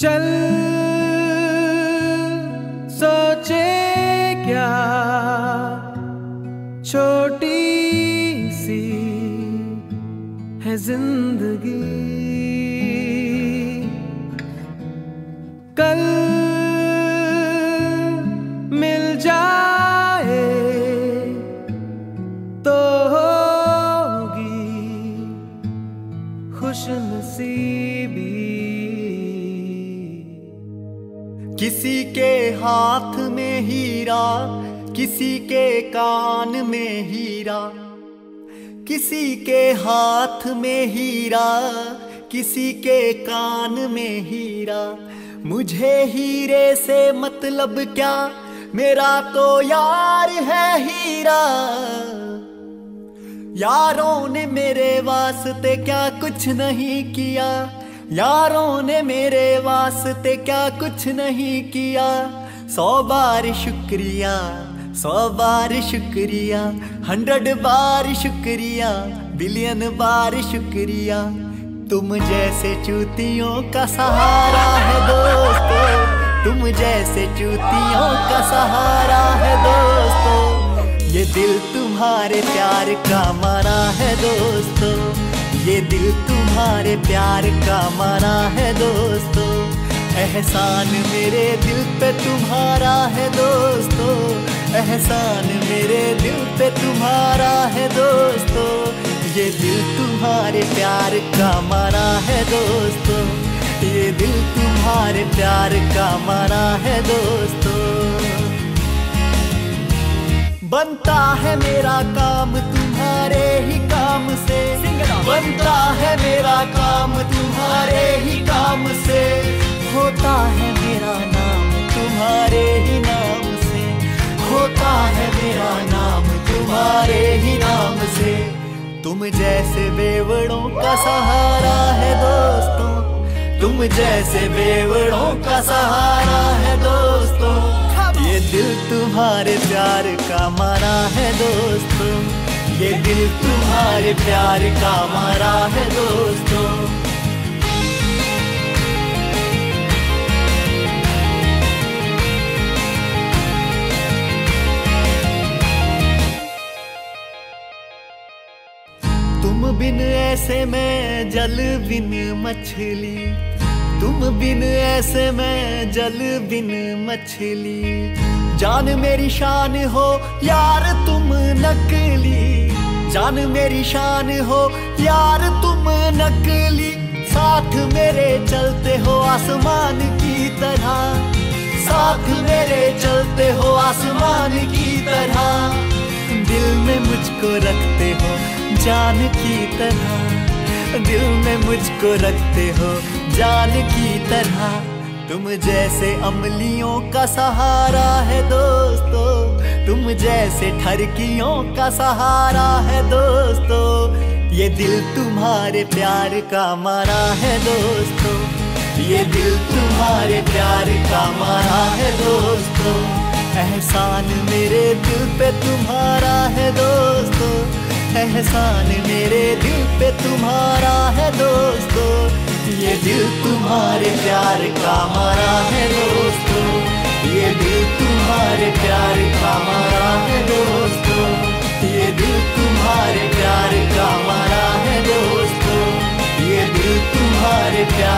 चल सोचे क्या? छोटी सी है ज़िंदगी। कल मिल जाए तो होगी खुश नसीबी किसी के हाथ में हीरा, किसी के कान में हीरा, किसी के हाथ में हीरा, किसी के कान में हीरा। मुझे हीरे से मतलब क्या? मेरा तो यार है हीरा। यारों ने मेरे वास्ते क्या कुछ नहीं किया? यारों ने मेरे वास्ते क्या कुछ नहीं किया। सौ बार शुक्रिया, सौ बार शुक्रिया, हंड्रेड बार शुक्रिया, बिलियन बार शुक्रिया। तुम जैसे चूतियों का सहारा है दोस्तों, तुम जैसे चूतियों का सहारा है दोस्तों। ये दिल तुम्हारे प्यार का मारा है दोस्तों। ये दिल तुम्हारे प्यार का माना है दोस्तों। एहसान मेरे दिल पे तुम्हारा है दोस्तों। एहसान मेरे दिल पे तुम्हारा है दोस्तों। ये दिल तुम्हारे प्यार का माना है दोस्तों। ये दिल तुम्हारे प्यार का माना है दोस्तों। बनता है मेरा काम तुम्हारे ही बनता है मेरा काम, तुम्हारे ही काम से। होता है मेरा नाम, तुम्हारे ही नाम से। होता है मेरा नाम, तुम्हारे ही नाम से। तुम जैसे बेवड़ों का सहारा है दोस्तों। तुम जैसे बेवड़ों का सहारा है दोस्तों। ये दिल तुम्हारे प्यार का मारा है दोस्तों। ये दिल तुम्हारे प्यार का मारा है दोस्तों। तुम बिन ऐसे में जल बिन मछली। तुम बिन ऐसे में जल बिन मछली। जान मेरी शान हो यार तुम नकली। जान मेरी शान हो यार तुम नकली। साथ मेरे चलते हो आसमान की तरह। साथ मेरे चलते हो आसमान की तरह। दिल में मुझको रखते हो जान की तरह। दिल में मुझको रखते हो, जान की तरह। तुम जैसे अमलियों का सहारा है दोस्तों, तुम जैसे ठरकियों का सहारा है दोस्तों। ये दिल तुम्हारे प्यार का मारा है दोस्तों, ये दिल तुम्हारे प्यार का मारा है दोस्तों। एहसान मेरे दिल पे तुम्हारा है दोस्तों, एहसान मेरे दिल पे तुम्हारा है दोस्तों। ये दिल तुम्हारे प्यार का हमारा है दोस्तों। ये दिल तुम्हारे प्यार का हमारा है दोस्तों। ये दिल तुम्हारे प्यार का हमारा है दोस्तों। ये दिल तुम्हारे प्यार